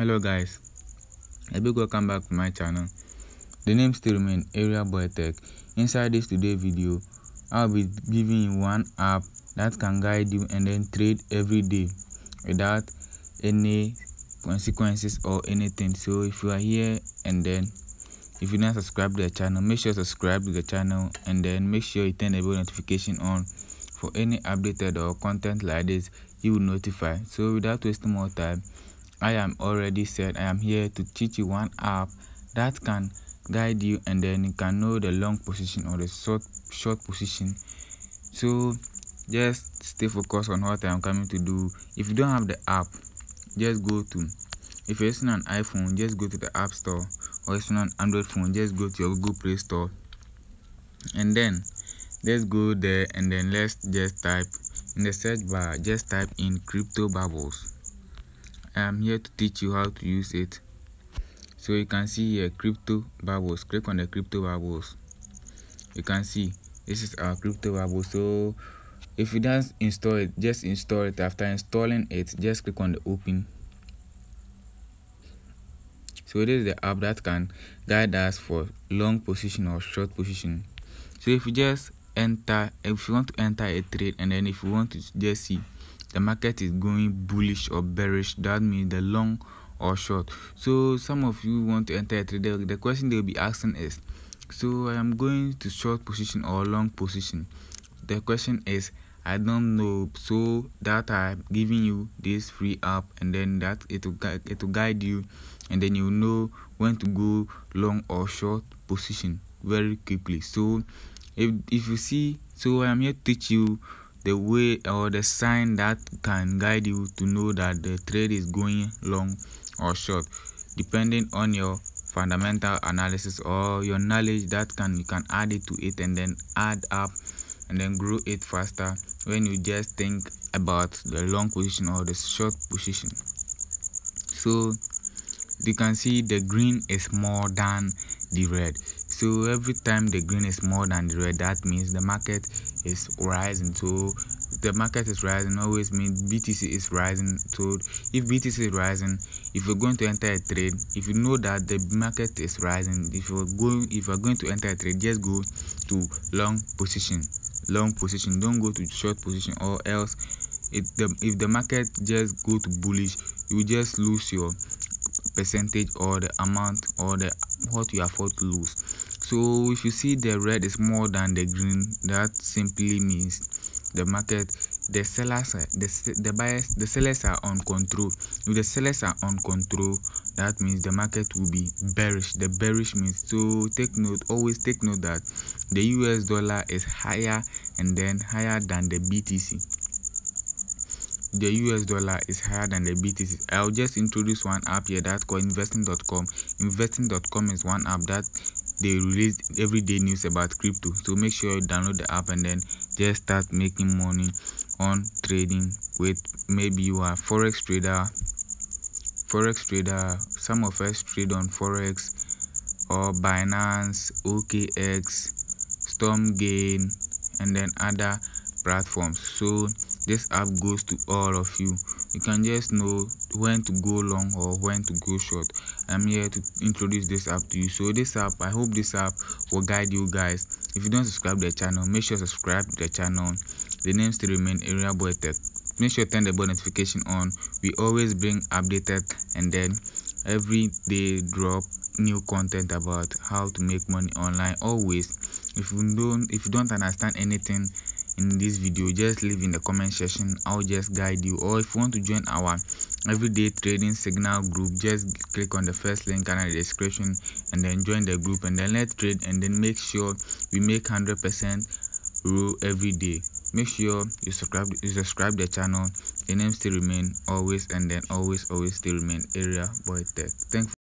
hello guys. A big welcome back to my channel. The name still remains Areaboytech. Inside this today video i'll be giving you one app that can guide you and then trade every day without any consequences or anything. So if you are here and then if you not subscribe to the channel make sure subscribe to the channel and then make sure you turn the bell notification on for any updated or content like this. You will notify. So without wasting more time i am already said i am here to teach you one app that can guide you and then you can know the long position or the short short position. So just stay focused on what i am coming to do. If you don't have the app just go to if you're using an iphone just go to the app store. Or using an android phone just go to your google play store. And then let's go there and then let's just type in the search bar just type in crypto bubbles i am here to teach you how to use it. So you can see here crypto bubbles. Click on the crypto bubbles. You can see this is our crypto bubble. So if you don't install it just install it. After installing it just click on the open. So this is the app that can guide us for long position or short position. So if you just enter if you want to enter a trade and then if you want to just see the market is going bullish or bearish that means the long or short. So some of you want to enter a trade the, question they'll be asking is so i am going to short position or long position? The question is i don't know. So that i'm giving you this free app and then that it will guide it will guide you and then you know when to go long or short position very quickly. So if if you see so i am here to teach you the way or the sign that can guide you to know that the trade is going long or short depending on your fundamental analysis or your knowledge that can you can add it to it and then add up and then grow it faster when you just think about the long position or the short position. So you can see the green is more than the red. So every time the green is more than the red that means the market is rising. So the market is rising. Always means btc is rising. So if btc is rising if you're going to enter a trade if you know that the market is rising if you're going if you're going to enter a trade just go to long position. Long position. Don't go to short position or else if the if the market just go to bullish you just lose your percentage or the amount or the what you afford to lose so if you see the red is more than the green that simply means the market the sellers the the buyers the sellers are on control if the sellers are on control that means the market will be bearish the bearish means so take note always take note that the us dollar is higher and then higher than the btc the US dollar is higher than the BTC. I'll just introduce one app here that's called investing.com. Investing.com is one app that they release everyday news about crypto. So make sure you download the app and then just start making money on trading with maybe you are forex trader, forex trader. Some of us trade on forex or Binance, OKX, Stormgain, and then other platforms. So this app goes to all of you. You can just know when to go long or when to go short. I'm here to introduce this app to you. So this app i hope this app will guide you guys. If you don't subscribe to the channel make sure subscribe to the channel. The name still remain Areaboytech. Make sure turn the bell notification on. We always bring updated and then every day drop new content about how to make money online always. If you don't if you don't understand anything in this video just leave in the comment section. I'll just guide you. Or if you want to join our everyday trading signal group just click on the first link in the description and then join the group and then let's trade and then make sure we make 100 percent rule every day. Make sure you subscribe you subscribe the channel. The name still remain always and then always always still remain area boy tech. Thanks